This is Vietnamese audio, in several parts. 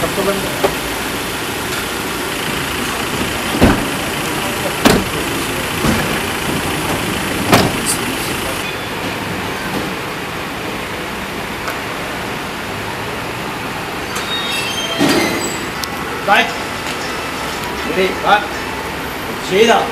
sập cho bên. Đây. Đi bạn chế nào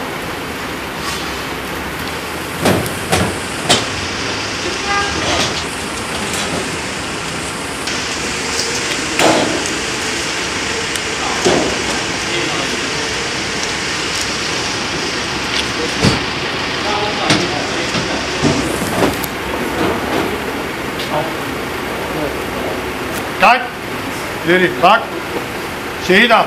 Kalk. İleri kalk. Şehit at.